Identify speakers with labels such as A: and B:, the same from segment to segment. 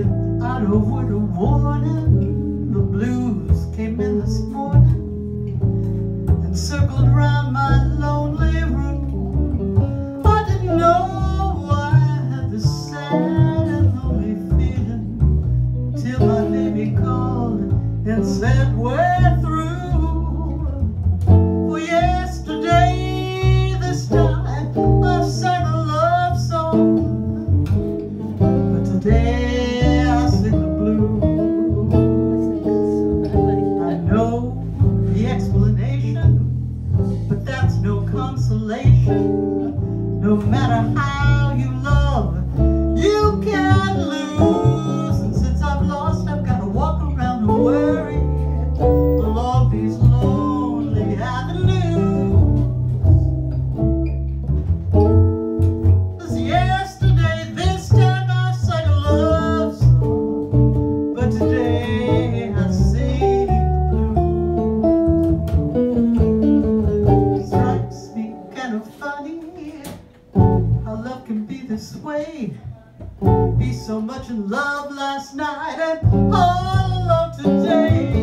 A: admit I don't wanna the blues. explanation, but that's no consolation. No matter how you this way. Be so much in love last night and all alone today.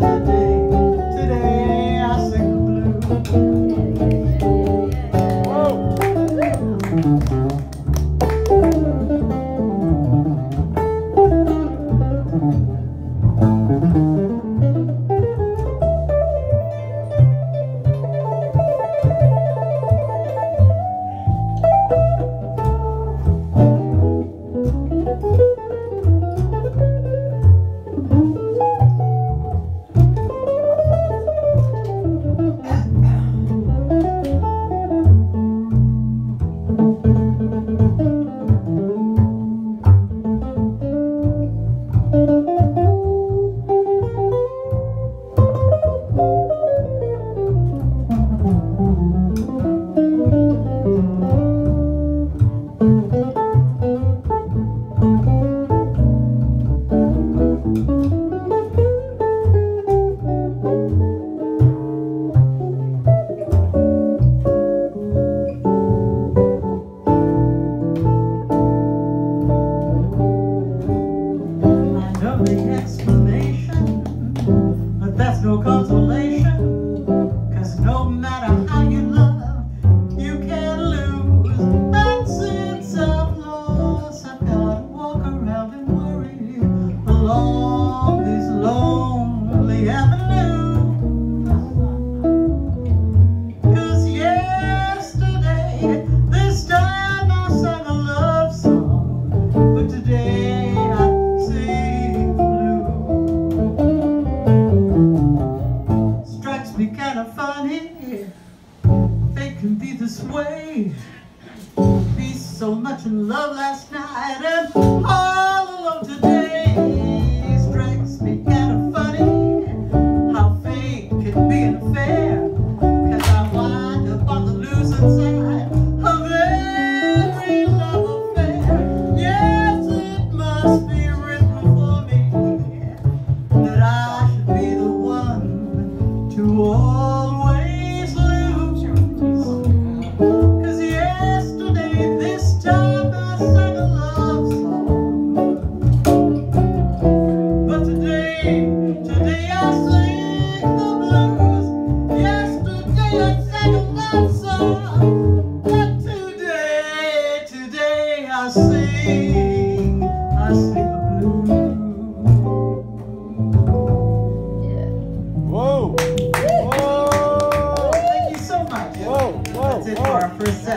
A: Thank you. Don't ask me. can be this way. Be so much in love last night and oh, present